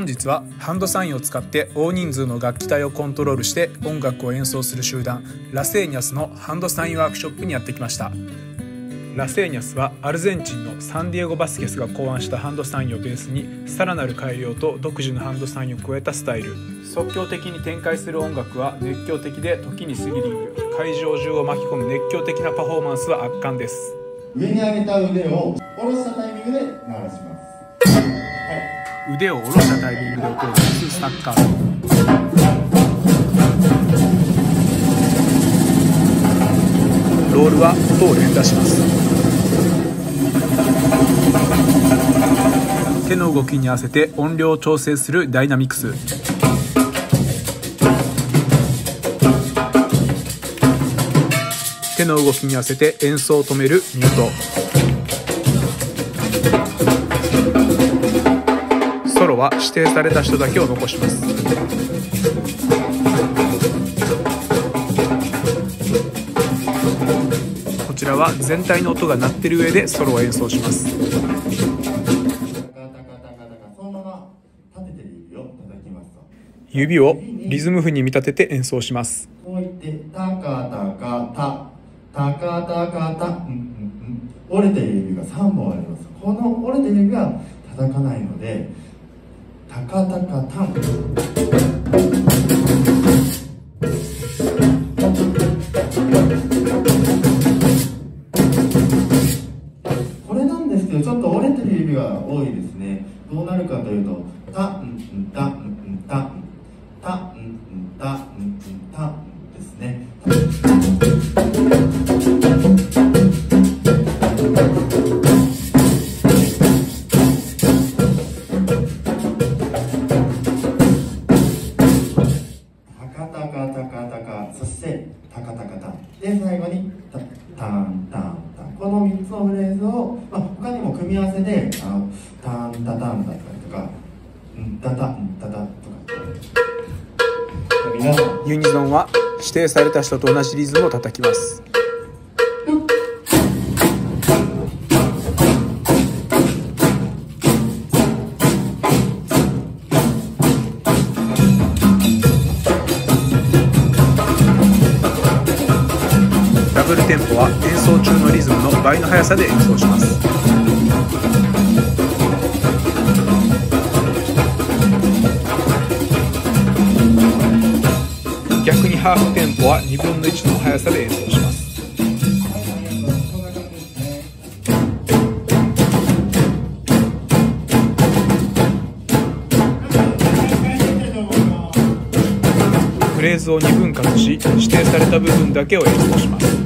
本日はハンドサインを使って大人数の楽器隊をコントロールして音楽を演奏する集団ラセーニャスのハンドサインワークショップにやってきました。ラセーニャスはアルゼンチンのサンディエゴ・バスケスが考案したハンドサインをベースにさらなる改良と独自のハンドサインを加えたスタイル。即興的に展開する音楽は熱狂的で時にスリリング会場中を巻き込む熱狂的なパフォーマンスは圧巻です。上に上げた腕を下ろしたタイミングで鳴らします。腕を下ろしたタイミングで音を出すスタッカー。ロールは音を連打します。手の動きに合わせて音量を調整するダイナミクス。手の動きに合わせて演奏を止めるミュート。は指定された人だけを残します。こちらは全体の音が鳴ってる上でソロを演奏します。指をリズム譜に見立てて演奏します。こう言ってタカタカタタカタカタうんうんうん。折れてる指が3本あります。この折れてる指は叩かないのでタカタカタンこれなんですけどちょっと折れてる指が多いですね。どうなるかというとタンンタンタンタカタカそしてタカタカタで最後にタタンタンタン。この3つのフレーズを、まあ、他にも組み合わせであのタンタタンだったりとかんタタンタタとか皆さんユニゾンは指定された人と同じリズムを叩きます。テンポは演奏中のリズムの倍の速さで演奏します。逆にハーフテンポは2分の1の速さで演奏します。フレーズを2分割し指定された部分だけを演奏します。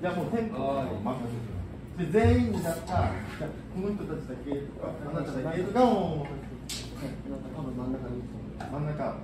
じゃあもうテンポを任せて。で全員だったじゃあこの人たちだけとかあなただけとかを。真ん中